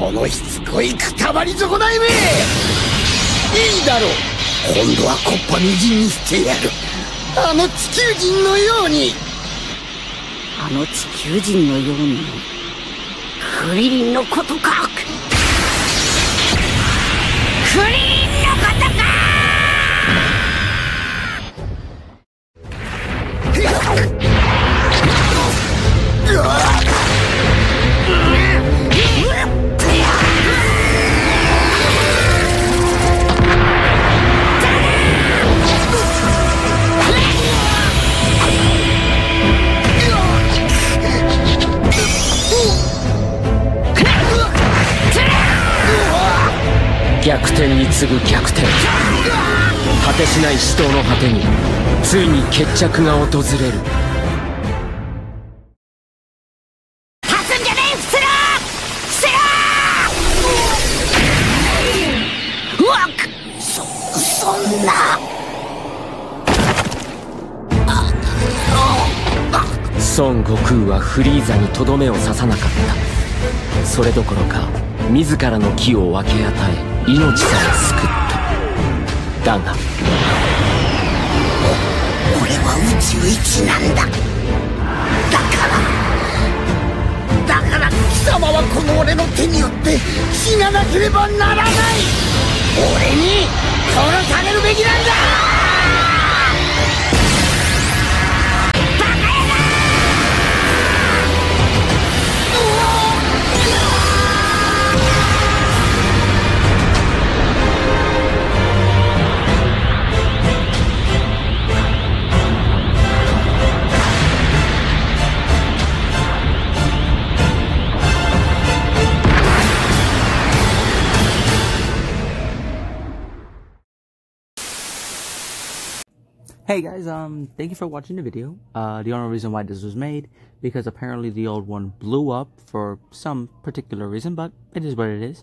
このしつこいくたばり損ないめ。いいだろう。今度はコッパみじんにしてやる。あの地球人のように。あの地球人のように。クリリンのことか。クリリン逆転に次ぐ逆転。果てしない死闘の果てについに決着が訪れる。孫悟空はフリーザにとどめを刺さなかった。それどころか自らの木を分け与え命さえ救った。だが。俺は宇宙一なんだ。だから。だから貴様はこの俺の手によって死ななければならない。Hey guys, um, thank you for watching the video. Uh, the only reason why this was made, because apparently the old one blew up for some particular reason, but it is what it is.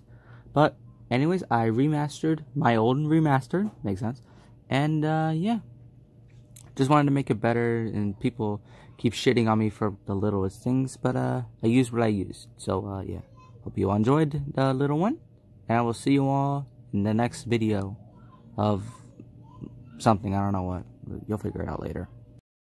But anyways, I remastered my old remastered, makes sense. And, uh, yeah. Just wanted to make it better, and people keep shitting on me for the littlest things, but, uh, I used what I used. So, uh, yeah. Hope you all enjoyed the little one, and I will see you all in the next video of something, I don't know what. You'll figure it out later.